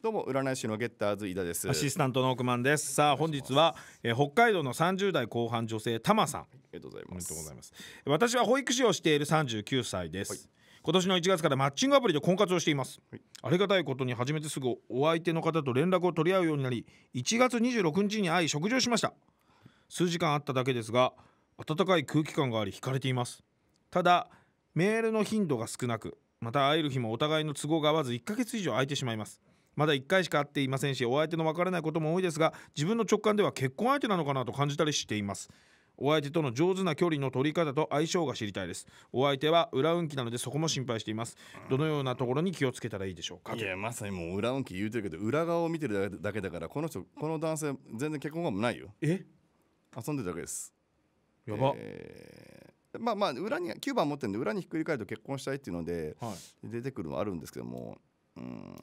どうも占い師のゲッターズ井田です。アシスタントの億万です。さあ本日は、えー北海道の30代後半女性タマさん。ありがとうございます。でとうございます。私は保育士をしている39歳です、今年の1月からマッチングアプリで婚活をしています、はい。ありがたいことに初めてすぐお相手の方と連絡を取り合うようになり1月26日に会い食事をしました。数時間あっただけですが温かい空気感があり惹かれています。ただメールの頻度が少なくまた会える日もお互いの都合が合わず1ヶ月以上空いてしまいますまだ1回しか会っていませんしお相手の分からないことも多いですが自分の直感では結婚相手なのかなと感じたりしています。お相手との上手な距離の取り方と相性が知りたいです。お相手は裏運気なのでそこも心配しています。どのようなところに気をつけたらいいでしょうかいやまさにもう裏運気言うてるけど裏側を見てるだけだからこの人この男性全然結婚がもないよ。え？遊んでるだけです。やば、えーまあまあ裏に9番持ってるんで裏にひっくり返ると結婚したいっていうのではい。出てくるのはあるんですけどもうーん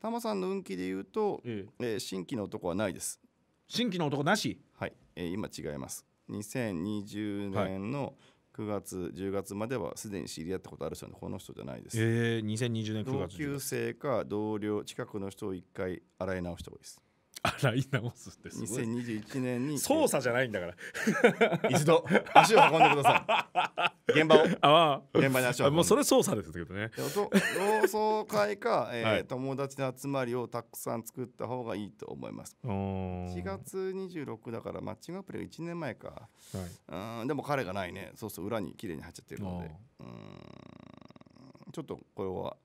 タマさんの運気で言うと、ええ。えー新規の男はないです。新規の男なし？はい、えー今違います。2020年の9月10月まではすでに知り合ったことある人でこの人じゃないです、えー、2020年9同月。級生か同僚近くの人を一回洗い直した方がいいです洗い直すってすごい。2021年に操作じゃないんだから。一度足を運んでください。現場を。あ現場に足を運んで。あもうそれ操作ですけどね。同窓会か、えーはい。友達の集まりをたくさん作った方がいいと思います。4 4月26だからマッチングアプリが1年前か。はい。うんでも彼がないね。そうそう裏に綺麗に入っちゃってるので。あうん。ちょっとこれは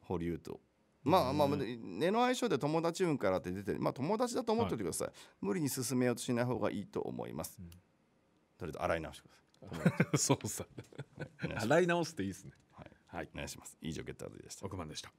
保留とまあまあ根の相性で友達運からって出てる。まあ友達だと思っておいてください、無理に進めようとしない方がいいと思います、うん。とりあえず洗い直してください操作お願い洗い直すっていいですね。はい。はい。お願いします。以上ゲッターズでした。億万でした